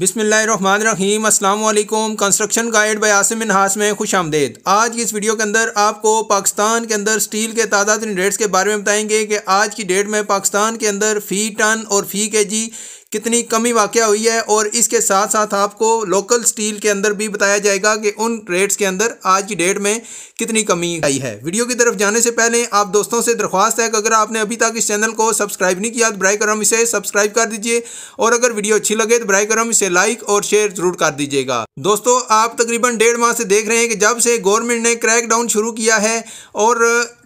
बिसमीम अल्लाम construction guide by Asim हास में खुश आमदेद। आज की इस वीडियो के अंदर आपको पाकिस्तान के अंदर स्टील के ताज़ा रेट्स के बारे में बताएँगे कि आज की डेट में पाकिस्तान के अंदर फ़ी टन और फ़ी के जी कितनी कमी वाक़ हुई है और इसके साथ साथ आपको लोकल स्टील के अंदर भी बताया जाएगा कि उन रेट्स के अंदर आज की डेट में कितनी कमी आई है। वीडियो की तरफ़ जाने से पहले आप दोस्तों से दरख्वास्त है कि अगर आपने अभी तक इस चैनल को सब्सक्राइब नहीं किया तो बर करम इसे सब्सक्राइब कर दीजिए और अगर वीडियो अच्छी लगे तो बर करम इसे लाइक और शेयर ज़रूर कर दीजिएगा। दोस्तों, आप तकरीबन डेढ़ माह से देख रहे हैं कि जब से गवर्नमेंट ने क्रैक डाउन शुरू किया है और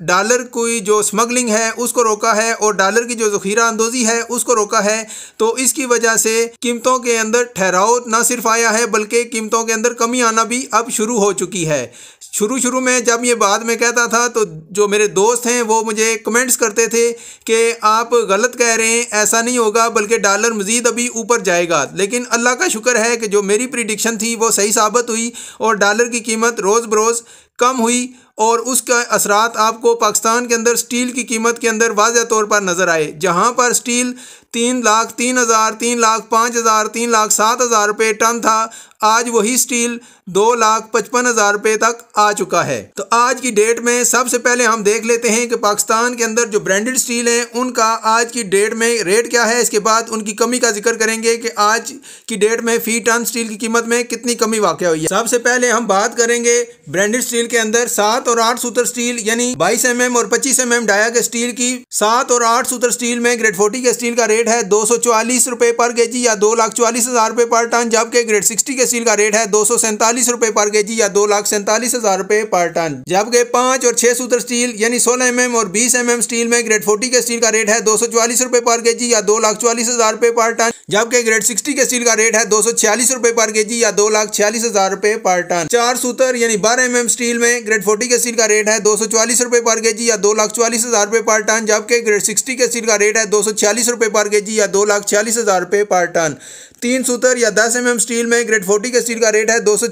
डॉलर की जो स्मगलिंग है, उसको रोका है और डॉलर की जो जखीरा अंदोजी है, उसको रोका है तो इस इसकी वजह से कीमतों के अंदर ठहराव न सिर्फ़ आया है, बल्कि कीमतों के अंदर कमी आना भी अब शुरू हो चुकी है। शुरू शुरू में जब ये बाद में कहता था तो जो मेरे दोस्त हैं, वो मुझे कमेंट्स करते थे कि आप गलत कह रहे हैं, ऐसा नहीं होगा, बल्कि डॉलर मज़ीद अभी ऊपर जाएगा। लेकिन अल्लाह का शुक्र है कि जो मेरी प्रिडिक्शन थी, वो सही साबित हुई और डॉलर की कीमत रोज़ बरोज़ कम हुई और उसका असरात आपको पाकिस्तान के अंदर स्टील की कीमत के अंदर वाज तौर पर नज़र आए, जहाँ पर स्टील तीन लाख, तीन हज़ार, तीन लाख, पाँच हज़ार, तीन लाख, सात हज़ार रुपये टन था। आज वही स्टील दो लाख, पचपन हज़ार रुपये तक आ चुका है। तो आज की डेट में सबसे पहले हम देख लेते हैं कि पाकिस्तान के अंदर जो ब्रांडेड स्टील है, उनका आज की डेट में रेट क्या है। इसके बाद उनकी कमी का ज़िक्र करेंगे कि आज की डेट में फ़ी टन स्टील की कीमत में कितनी कमी वाक़ हुई है। सबसे पहले हम बात करेंगे ब्रांडेड स्टील के अंदर सात और आठ सूत्र स्टील, यानी बाईस एम और पच्चीस एम एम डाया के स्टील की। सात और आठ सूत्र स्टील में ग्रेड फोर्टी के स्टील का रेट है दो सौ चालीस रुपये पर के जी या दो लाख चालीस हज़ार रुपये पर टन, जबकि ग्रेड सिक्सटी के स्टील का रेट है दो सौ सैंतालीस रुपये पर के जी या दो लाख सैंतालीस हज़ार रुपये पर टन। जबकि पाँच और छह सूत्र स्टील, यानी सोलह एम और बीस एम स्टील में ग्रेड फोर्टी के स्टील का रेट है दो सौ चालीस रुपये पर के जी या दो लाख चालीस हज़ार रुपये पर टन, जबकि ग्रेड सिक्सटी के स्टील का रेट है दो सौ छियालीस रुपये पर के जी या दो लाख छियालीस हज़ार रुपये पर टन। चार सूत्र, यानी बारह एम स्टील में ग्रेड फोर्टी के स्टील का रेट है दो सौ चालीस रुपये पर के जी या दो लाख चालीस हज़ार रुपये पर टन, जबकि ग्रेड सिक्सटी के स्टील का रेट है दो सौ छियालीस रुपये पर के जी या दो लाख छियालीस हज़ार रुपये पर टन। तीन सूत्र या दस एम स्टील में ग्रेड फोर्टी के स्टील का रेट है दो सौ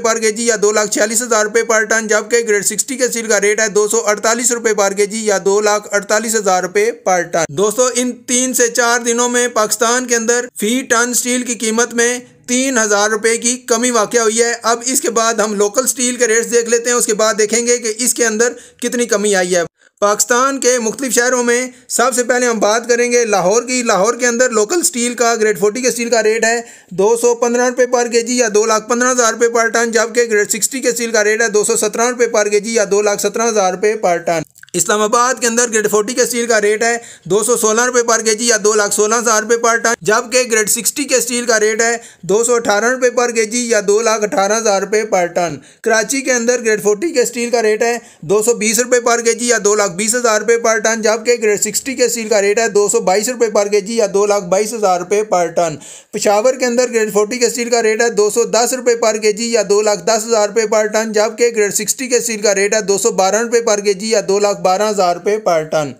पर के जी या दो लाख छियालीस हज़ार रुपये पर टन जबकि ग्रेड सिक्सटी के स्टील का रेट है दो सौ अड़तालीस पर के जी या दो लाख अड़तालीस हज़ार रुपये पर टन दोस्तों, इन तीन से चार दिनों में पाकिस्तान के अंदर फ़ी टन स्टील की कीमत में तीन हज़ार रुपये की कमी वाक़ हुई है। अब इसके बाद हम लोकल स्टील के रेट्स देख लेते हैं, उसके बाद देखेंगे कि इसके अंदर कितनी कमी आई है। पाकिस्तान के मुख्तलिफ़ शहरों में सबसे पहले हम बात करेंगे लाहौर की। लाहौर के अंदर लोकल स्टील का ग्रेड फोर्टी के स्टील का रेट है। दो सौ पंद्रह रुपये पर के जी या दो लाख पंद्रह हज़ार रुपये पर टन, जबकि ग्रेड सिक्सटी के स्टील का रेट है दो सौ सत्रह रुपये पर के जी या दो लाख सत्रह हज़ार रुपये पर टन। इस्लामाबाद के अंदर ग्रेड फोर्टी के स्टील का रेट है दो सौ सोलह रुपये पर के जी या दो लाख सोलह हज़ार रुपये पर टन जबकि ग्रेड सिक्सटी के स्टील का रेट है दो सौ अठारह रुपये पर के जी या दो लाख अठारह हज़ार रुपये पर टन कराची के अंदर ग्रेड फोर्टी के स्टील का रेट है दो सौ बीस रुपये पर के जी या दो लाख बीस हज़ार रुपये पर टन जबकि ग्रेड सिक्सटी के स्टील का रेट है दो सौ बाईस रुपये पर के जी या दो लाख बाईस हज़ार रुपये पर टन पिशावर के अंदर ग्रेड फोर्टी के स्टील का रेट है दो सौ दस रुपये पर के जी या दो लाख दस हज़ार रुपये पर टन जबकि ग्रेड सिक्सटी के स्टील का रेट है दो सौ बारह रुपये पर के जी या दो बारह हज़ार रुपये पर टन।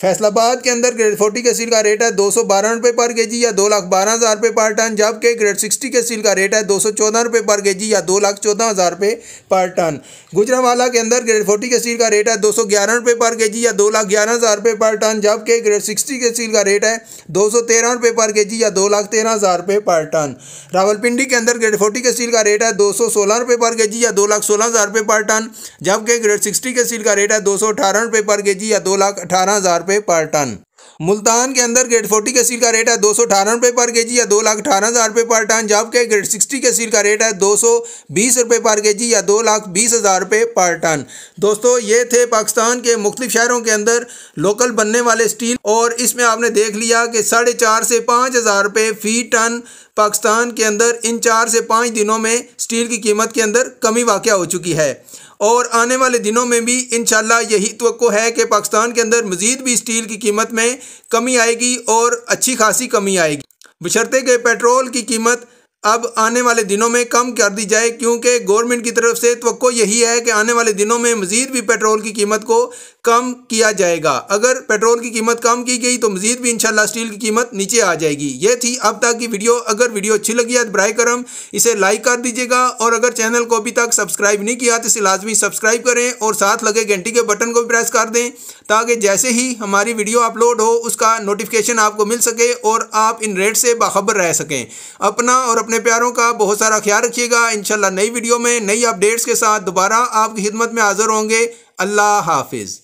फैसलाबाद के अंदर ग्रेड फोर्टी के सील का रेट है दो सौ बारह रुपये पर के जी या दो लाख बारह हज़ार रुपये पर टन जबकि ग्रेड सिक्सटी के सील का रेट है दो सौ चौदह रुपये पर के जी या दो लाख चौदह हज़ार रुपये पर टन गुजरावाला के अंदर ग्रेड फोर्टी के सील का रेट है दो सौ ग्यारह रुपये पर के जी या दो लाख ग्यारह हज़ार रुपये पर टन जबकि ग्रेड सिक्सटी के सील का रेट है दो सौ तेरह रुपये पर के जी या दो लाख तेरह हज़ार रुपये पर टन रावलपिंडी के अंदर ग्रेड फोर्टी के सील का रेट है दो सौ सोलह रुपये पर के जी या दो लाख सोलह हज़ार रुपये पर टन जबकि ग्रेड सिक्सटी के सील का रेट है दो सौ अठारह रुपये पर के जी या दो लाख अठारह हज़ार रुपये पर टन। मुल्तान के अंदर ग्रेड फोर्टी के सील का रेट है दो सौ अठारह रुपये पर के जी या दो लाख अठारह हज़ार रुपये पर टन, जबकि ग्रेड सिक्सटी के सील का रेट है दो सौ बीस रुपये पर के जी या दो लाख बीस हज़ार रुपये पर टन। दोस्तों, ये थे पाकिस्तान के मुख्तलिफ़ शहरों के अंदर लोकल बनने वाले स्टील और इसमें आपने देख लिया कि साढ़े चार से पाँच हज़ार रुपये फ़ी टन पाकिस्तान के अंदर इन चार से पाँच दिनों में स्टील की कीमत के अंदर कमी वाक़ हो चुकी है। और आने वाले दिनों में भी इन यही तो है कि पाकिस्तान के अंदर मज़ीद भी स्टील की कीमत में कमी आएगी और अच्छी खासी कमी आएगी। बशरते के पेट्रोल की कीमत अब आने वाले दिनों में कम कर दी जाए, क्योंकि गवर्नमेंट की तरफ़ से तो यही है कि आने वाले दिनों में मजीद भी पेट्रोल की कीमत को कम किया जाएगा। अगर पेट्रोल की कीमत कम की गई तो मजीद भी इंशाल्लाह स्टील की कीमत नीचे आ जाएगी। ये थी अब तक की वीडियो। अगर वीडियो अच्छी लगी है तो बर करम, इसे लाइक कर दीजिएगा, और अगर चैनल को अभी तक सब्सक्राइब नहीं किया तो इसे लाजमी सब्सक्राइब करें, और साथ लगे घंटी के बटन को भी प्रेस कर दें, ताकि जैसे ही हमारी वीडियो अपलोड हो, उसका नोटिफिकेशन आपको मिल सके, और आप इन रेट से बाखबर रह सकें। अपना और अपने प्यारों का बहुत सारा ख्याल रखिएगा। इंशाल्लाह नई वीडियो में नई अपडेट्स के साथ दोबारा आपकी खिदमत में हाजिर होंगे। अल्लाह हाफिज़।